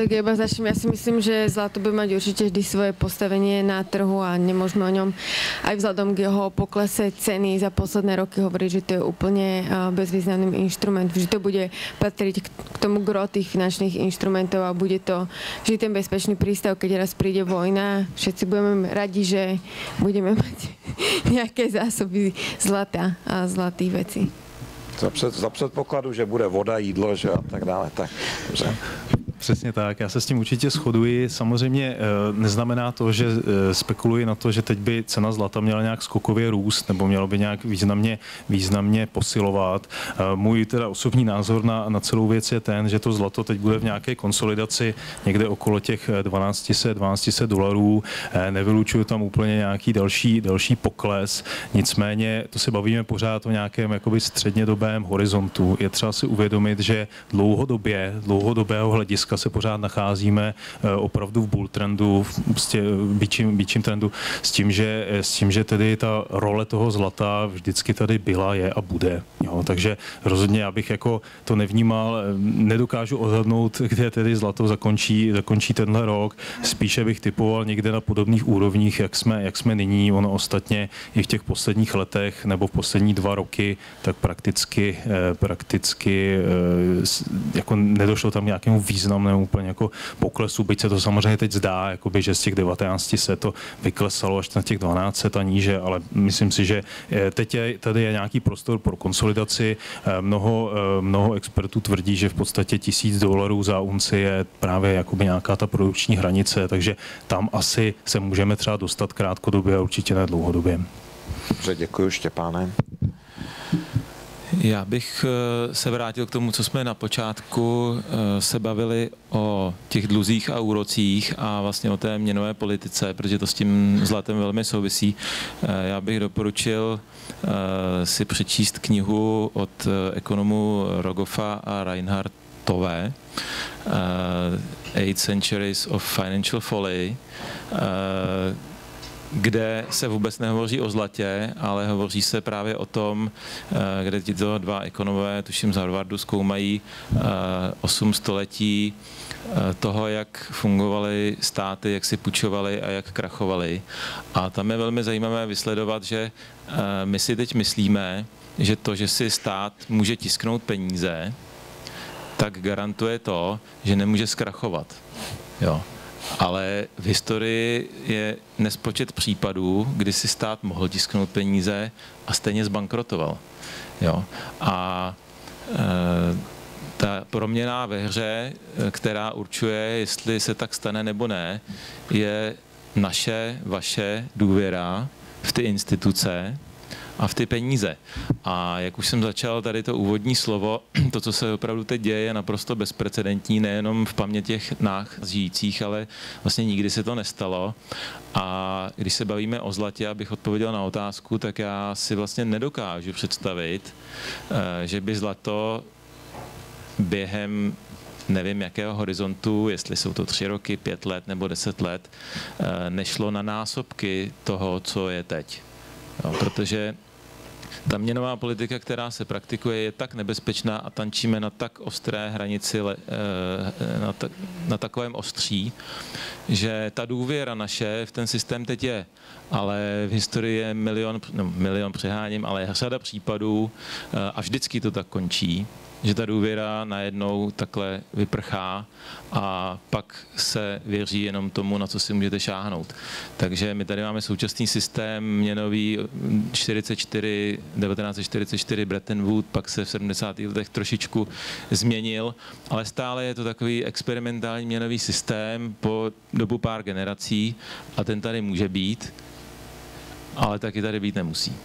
Tak iba začnem. Ja si myslím, že zlato by mať určite vždy svoje postavenie na trhu a nemôžeme o ňom aj vzhľadom k jeho poklese ceny za posledné roky hovoriť, že to je úplne bezvýznamný inštrument. Vždy to bude patriť k tomu gro tých finančných inštrumentov a bude to vždy ten bezpečný prístav, keď raz príde vojna. Všetci budeme radi, že budeme mať nejaké zásoby zlata a zlatých vecí. Za, před, za předpokladu, že bude voda, jídlo že a tak dále. Tak, dobře. Přesně tak, já se s tím určitě shoduji. Samozřejmě eh, neznamená to, že eh, spekuluji na to, že teď by cena zlata měla nějak skokově růst nebo mělo by nějak významně, významně posilovat. Eh, můj teda osobní názor na, na celou věc je ten, že to zlato teď bude v nějaké konsolidaci někde okolo těch 1200, 1200 dolarů. Nevylučuju tam úplně nějaký další, další pokles. Nicméně to se bavíme pořád o nějakém jakoby střednědobém horizontu. Je třeba si uvědomit, že dlouhodobě, dlouhodobého hlediska dneska se pořád nacházíme eh, opravdu v bull trendu, v prostě býčím, býčím trendu, s tím, že, eh, s tím, že tedy ta role toho zlata vždycky tady byla, je a bude. Jo, takže rozhodně já bych jako to nevnímal, eh, nedokážu odhadnout, kde tedy zlato zakončí, zakončí tenhle rok. Spíše bych typoval někde na podobných úrovních, jak jsme, jak jsme nyní. Ono ostatně i v těch posledních letech nebo v poslední dva roky, tak prakticky, prakticky jako nedošlo tam nějakému významu významnému úplně jako poklesu, byť se to samozřejmě teď zdá, jakoby, že z těch 19 se to vyklesalo až na těch 12 a níže, ale myslím si, že eh, teď je, tady je nějaký prostor pro konsolidaci. Eh, mnoho, eh, mnoho expertů tvrdí, že v podstatě tisíc dolarů za unci je právě jakoby nějaká ta produkční hranice, takže tam asi se můžeme třeba dostat krátkodobě a určitě ne dlouhodobě. Dobře, děkuji Štěpáne. Já bych eh, se vrátil k tomu, co jsme na počátku eh, se bavili o těch dluzích a úrocích a vlastně o té měnové politice, protože to s tím zlatem velmi souvisí. Eh, já bych doporučil si přečíst knihu od ekonomů Rogofa a Reinhardtové Eight Centuries of Financial Folly, kde se vůbec nehovoří o zlatě, ale hovoří se právě o tom, eh, kde tyto dva ekonomové, tuším z Harvardu, zkoumají eh, osm století eh, toho, jak fungovaly státy, jak si půjčovaly a jak krachovaly. A tam je velmi zajímavé vysledovat, že my si teď myslíme, že to, že si stát může tisknout peníze, tak garantuje to, že nemůže zkrachovat. Jo ale v historii je nespočet případů, kdy si stát mohl tisknout peníze a stejně zbankrotoval. Jo? A e, ta proměná ve hře, která určuje, jestli se tak stane nebo ne, je naše, vaše důvěra v ty instituce, a v ty peníze. A jak už jsem začal tady to úvodní slovo, to, co se opravdu teď děje, je naprosto bezprecedentní, nejenom v pamětěch nás žijících, ale vlastně nikdy se to nestalo. A když se bavíme o zlatě, abych odpověděl na otázku, tak já si vlastně nedokážu představit, eh, že by zlato během nevím jakého horizontu, jestli jsou to tři roky, pět let nebo deset let, eh, nešlo na násobky toho, co je teď. Jo, protože ta měnová politika, která se praktikuje, je tak nebezpečná a tančíme na tak ostré hranici, eh, na, ta, na takovém ostří, že ta důvěra naše v ten systém teď je, ale v historii je milion, no, milion přeháním, ale je řada případů eh, a vždycky to tak končí, že ta důvěra najednou takhle vyprchá a pak se věří jenom tomu, na co si můžete šáhnout. Takže my tady máme současný systém měnový 44, 1944 Bretton Woods, pak se v 70. letech trošičku změnil, ale stále je to takový experimentální měnový systém po dobu pár generací a ten tady může být, ale taky tady být nemusí.